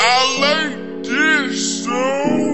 I like this song.